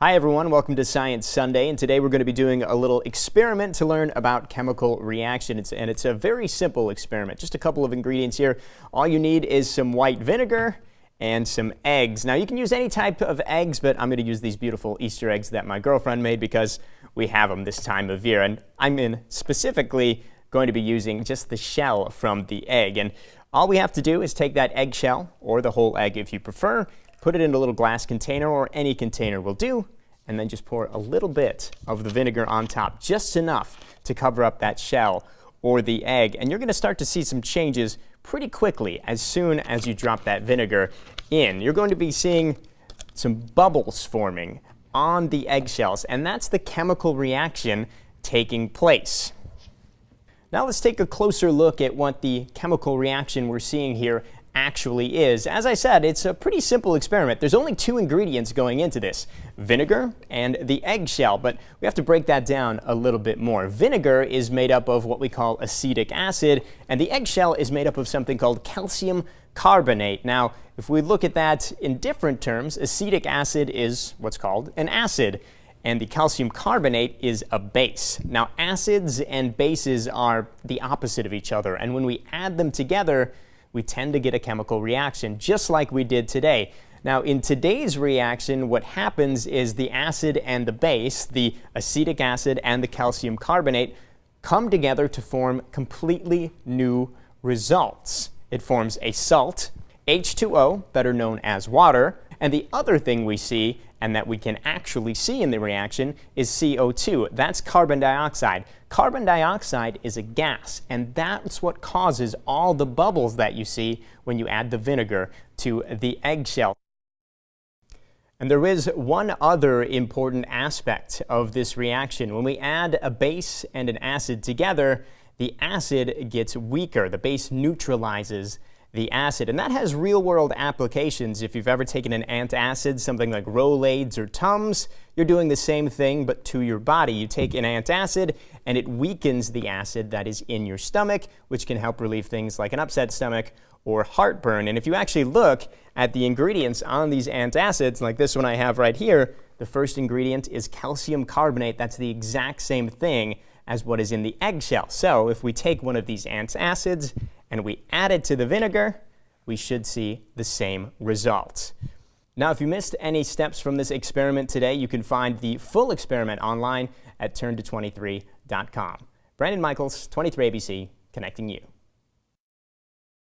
Hi everyone, welcome to Science Sunday, and today we're going to be doing a little experiment to learn about chemical reactions, and it's a very simple experiment, just a couple of ingredients here. All you need is some white vinegar and some eggs. Now you can use any type of eggs, but I'm going to use these beautiful Easter eggs that my girlfriend made because we have them this time of year. And I'm in specifically going to be using just the shell from the egg. And all we have to do is take that eggshell, or the whole egg if you prefer, put it in a little glass container or any container will do, and then just pour a little bit of the vinegar on top, just enough to cover up that shell or the egg. And you're going to start to see some changes pretty quickly as soon as you drop that vinegar in. You're going to be seeing some bubbles forming on the eggshells, and that's the chemical reaction taking place. Now let's take a closer look at what the chemical reaction we're seeing here actually is. As I said, it's a pretty simple experiment. There's only two ingredients going into this, vinegar and the eggshell, but we have to break that down a little bit more. Vinegar is made up of what we call acetic acid, and the eggshell is made up of something called calcium carbonate. Now, if we look at that in different terms, acetic acid is what's called an acid and the calcium carbonate is a base. Now, acids and bases are the opposite of each other, and when we add them together, we tend to get a chemical reaction, just like we did today. Now, in today's reaction, what happens is the acid and the base, the acetic acid and the calcium carbonate, come together to form completely new results. It forms a salt, H2O, better known as water, and the other thing we see, and that we can actually see in the reaction, is CO2. That's carbon dioxide. Carbon dioxide is a gas, and that's what causes all the bubbles that you see when you add the vinegar to the eggshell. And there is one other important aspect of this reaction. When we add a base and an acid together, the acid gets weaker. The base neutralizes the acid. And that has real world applications. If you've ever taken an antacid, something like Rolaids or Tums, you're doing the same thing but to your body. You take an antacid and it weakens the acid that is in your stomach, which can help relieve things like an upset stomach or heartburn. And if you actually look at the ingredients on these antacids, like this one I have right here, the first ingredient is calcium carbonate. That's the exact same thing as what is in the eggshell. So if we take one of these antacids and we add it to the vinegar, we should see the same results. Now, if you missed any steps from this experiment today, you can find the full experiment online at turnto23.com. Brandon Michaels, 23ABC, connecting you.